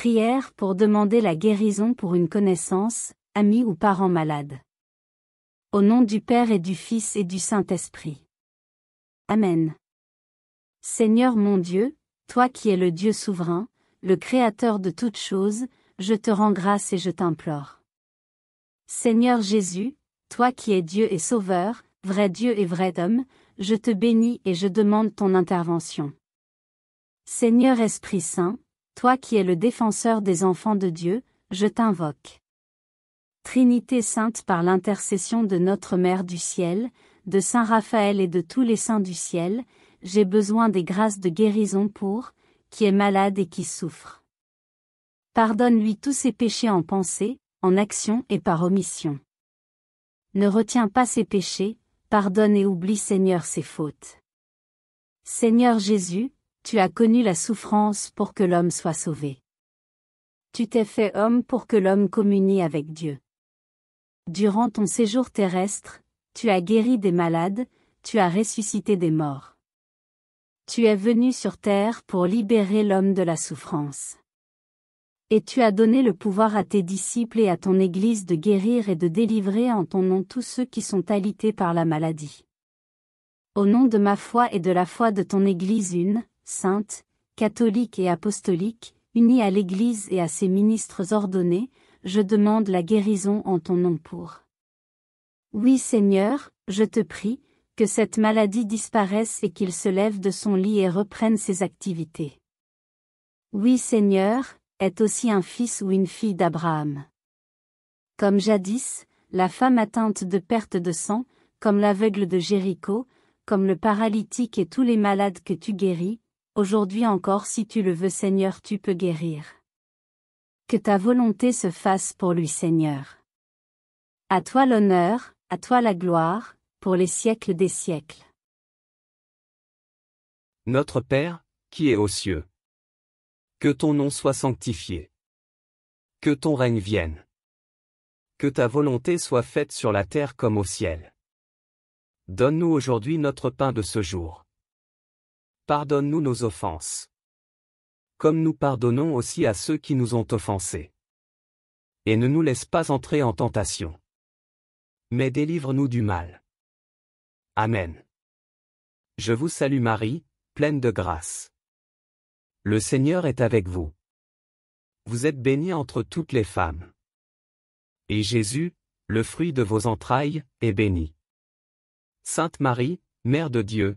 Prière pour demander la guérison pour une connaissance, ami ou parent malade. Au nom du Père et du Fils et du Saint-Esprit. Amen. Seigneur mon Dieu, toi qui es le Dieu souverain, le Créateur de toutes choses, je te rends grâce et je t'implore. Seigneur Jésus, toi qui es Dieu et Sauveur, vrai Dieu et vrai homme, je te bénis et je demande ton intervention. Seigneur Esprit Saint, toi qui es le défenseur des enfants de Dieu, je t'invoque. Trinité sainte par l'intercession de notre Mère du ciel, de Saint Raphaël et de tous les saints du ciel, j'ai besoin des grâces de guérison pour, qui est malade et qui souffre. Pardonne-lui tous ses péchés en pensée, en action et par omission. Ne retiens pas ses péchés, pardonne et oublie Seigneur ses fautes. Seigneur Jésus, tu as connu la souffrance pour que l'homme soit sauvé. Tu t'es fait homme pour que l'homme communie avec Dieu. Durant ton séjour terrestre, tu as guéri des malades, tu as ressuscité des morts. Tu es venu sur terre pour libérer l'homme de la souffrance. Et tu as donné le pouvoir à tes disciples et à ton Église de guérir et de délivrer en ton nom tous ceux qui sont alités par la maladie. Au nom de ma foi et de la foi de ton Église une, sainte, catholique et apostolique, unie à l'Église et à ses ministres ordonnés, je demande la guérison en ton nom pour. Oui Seigneur, je te prie, que cette maladie disparaisse et qu'il se lève de son lit et reprenne ses activités. Oui Seigneur, est aussi un fils ou une fille d'Abraham. Comme jadis, la femme atteinte de perte de sang, comme l'aveugle de Jéricho, comme le paralytique et tous les malades que tu guéris, aujourd'hui encore si tu le veux Seigneur tu peux guérir. Que ta volonté se fasse pour lui Seigneur. À toi l'honneur, à toi la gloire, pour les siècles des siècles. Notre Père, qui es aux cieux. Que ton nom soit sanctifié. Que ton règne vienne. Que ta volonté soit faite sur la terre comme au ciel. Donne-nous aujourd'hui notre pain de ce jour. Pardonne-nous nos offenses. Comme nous pardonnons aussi à ceux qui nous ont offensés. Et ne nous laisse pas entrer en tentation. Mais délivre-nous du mal. Amen. Je vous salue Marie, pleine de grâce. Le Seigneur est avec vous. Vous êtes bénie entre toutes les femmes. Et Jésus, le fruit de vos entrailles, est béni. Sainte Marie, Mère de Dieu,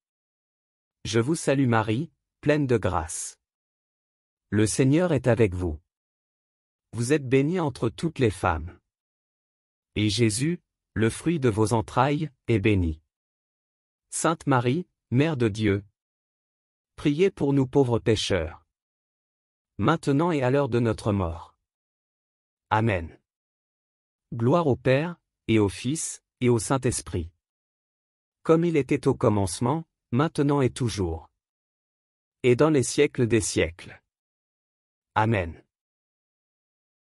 Je vous salue Marie, pleine de grâce. Le Seigneur est avec vous. Vous êtes bénie entre toutes les femmes. Et Jésus, le fruit de vos entrailles, est béni. Sainte Marie, Mère de Dieu. Priez pour nous pauvres pécheurs. Maintenant et à l'heure de notre mort. Amen. Gloire au Père, et au Fils, et au Saint-Esprit. Comme il était au commencement, maintenant et toujours. Et dans les siècles des siècles. Amen.